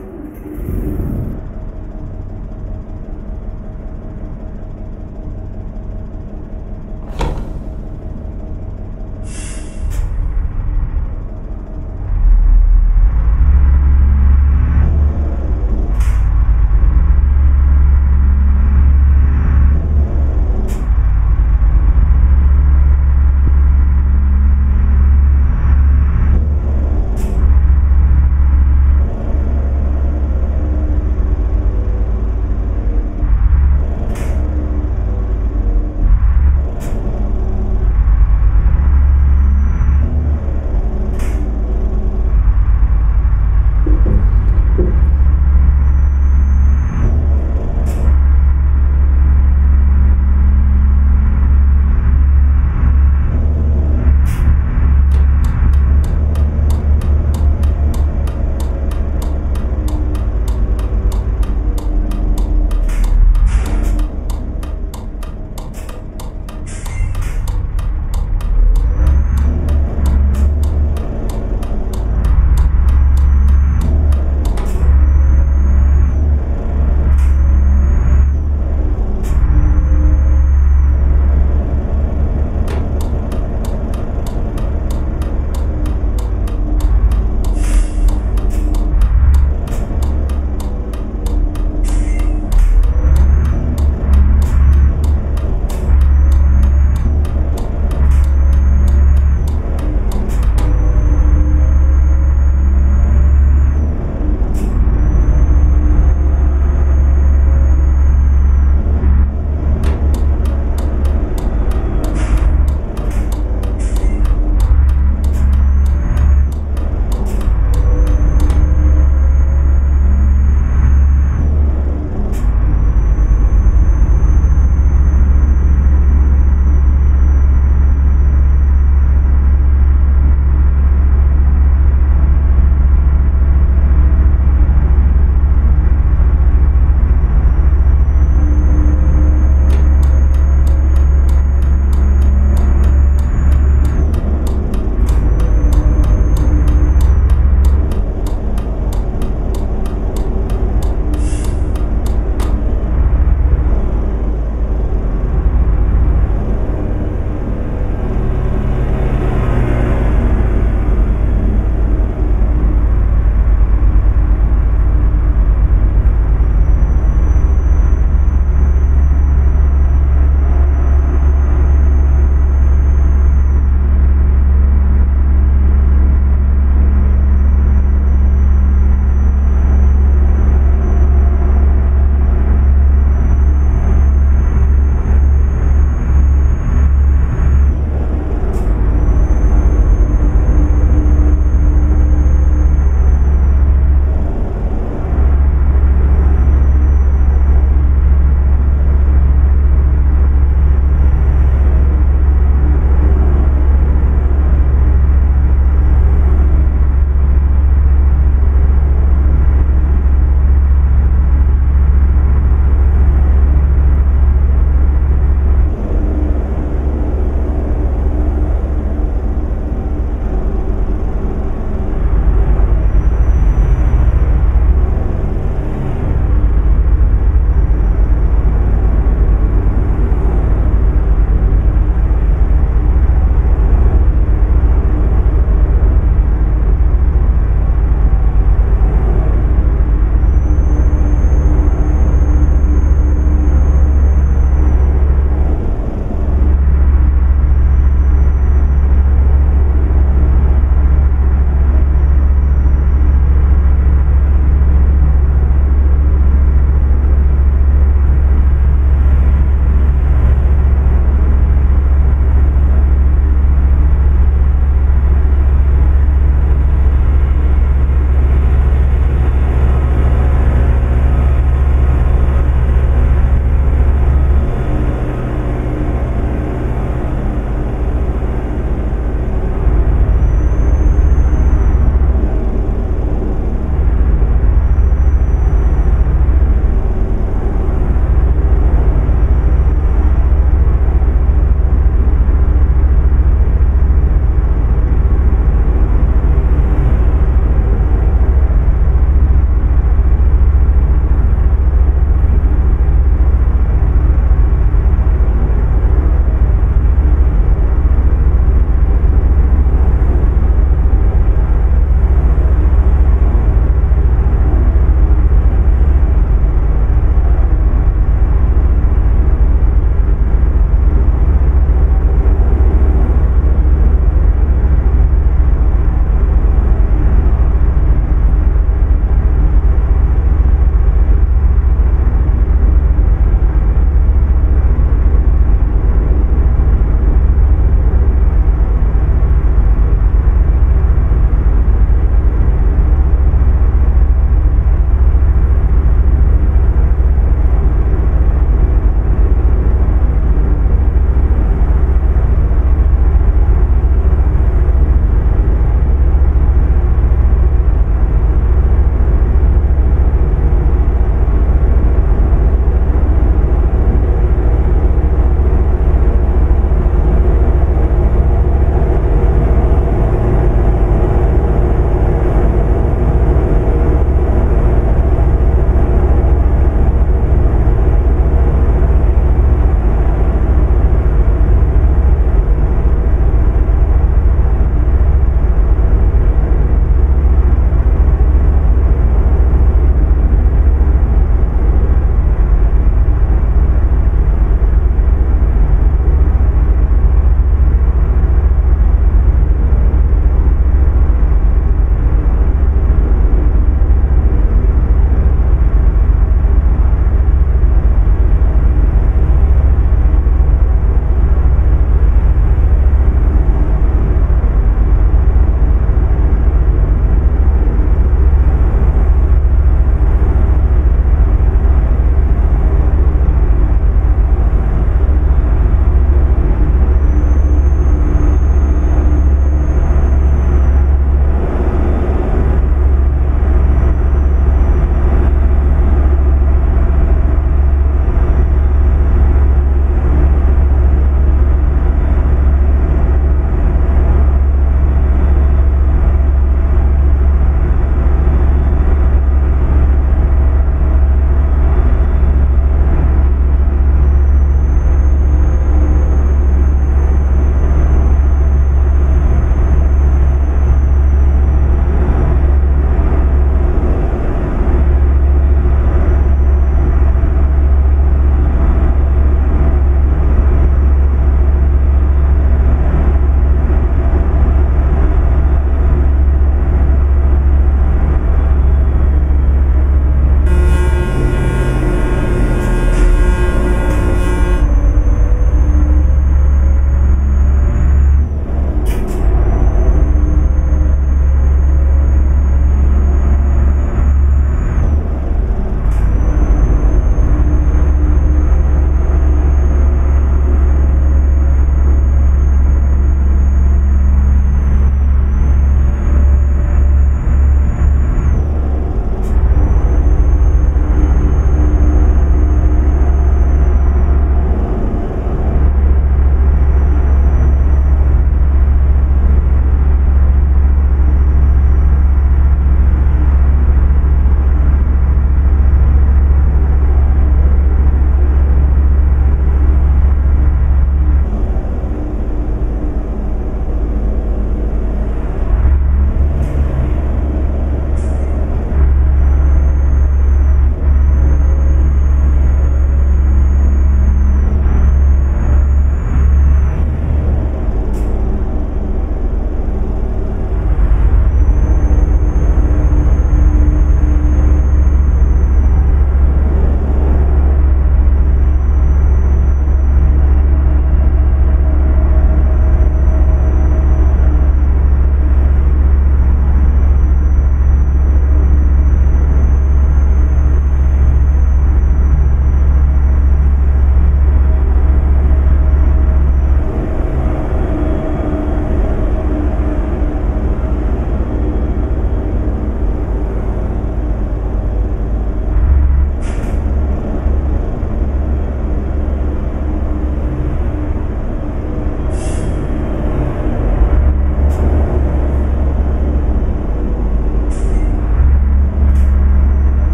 うん。